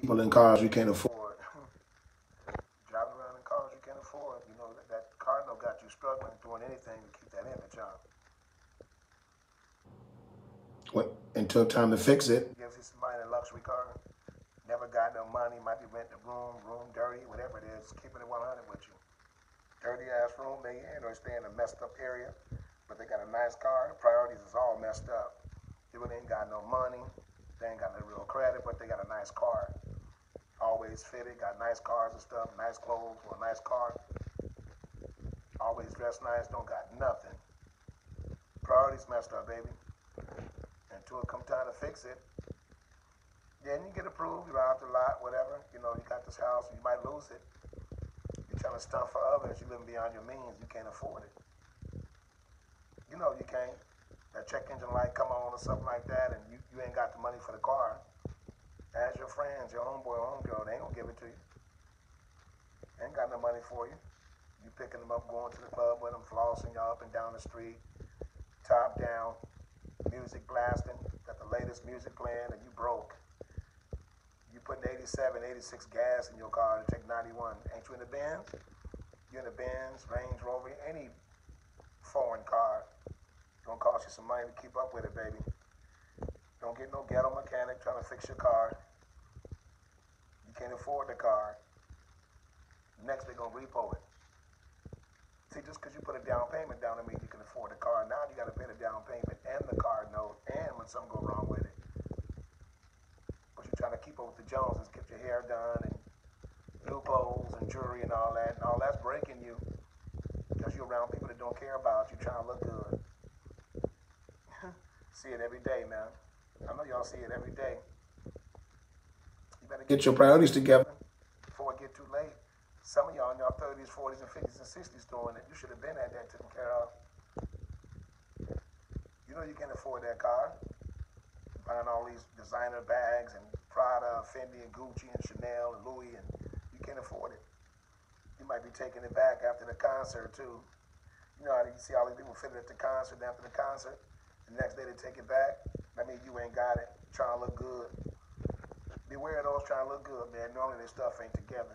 people in cars you can't afford. Driving around in cars you can't afford. You know, that, that car note got you struggling, doing anything to keep that image up. What, and took time to fix it. Gives you somebody a luxury car. Never got no money, might be renting a room, room dirty, whatever it is, keeping it 100 with you. Dirty ass room they in, or stay in a messed up area, but they got a nice car. The priorities is all messed up. People ain't got no money, they ain't got no real credit, but they got a nice car. Always fitted, got nice cars and stuff, nice clothes or a nice car. Always dressed nice, don't got nothing. Priorities messed up, baby. Until it come time to fix it, then you get approved, you ride the lot, whatever. You know, you got this house, you might lose it. You're trying to stunt for others, you're living beyond your means, you can't afford it. You know you can't. That check engine light come on or something like that, and you, you ain't got the money for the car. Ask your friends, your homeboy homegirl, they ain't gonna give it to you. They ain't got no money for you. You picking them up, going to the club with them, flossing y'all up and down the street, top down, music blasting, got the latest music playing, and you broke you putting 87, 86 gas in your car to take 91. Ain't you in the Benz? You in the Benz, Range Rover, any foreign car. It's Gonna cost you some money to keep up with it, baby. Don't get no ghetto mechanic trying to fix your car. You can't afford the car. Next, they're gonna repo it. See, just because you put a down payment down, I mean you can afford the car. Now you got to pay the down payment and the car note, and when something go wrong with it But you're trying to keep up with the Joneses, get your hair done and loopholes and jewelry and all that, and all that's breaking you because you're around people that don't care about you trying to look good. see it every day, man. I know y'all see it every day. You better get your priorities together before it get too late. Some of y'all in your 30s, 40s, and 50s and 60s doing it. You should have been at that taken care of. You know you can't afford that car. Buying all these designer bags and Prada, Fendi, and Gucci, and Chanel, and Louis, and you can't afford it. You might be taking it back after the concert, too. You know how you see all these people fitted at the concert, after the concert, the next day they take it back. That means you ain't got it, trying to look good. Beware of those trying to look good, man. Normally this stuff ain't together.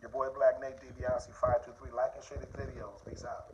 Your boy Black Nate DeBiase 523. Like and share these videos. Peace out.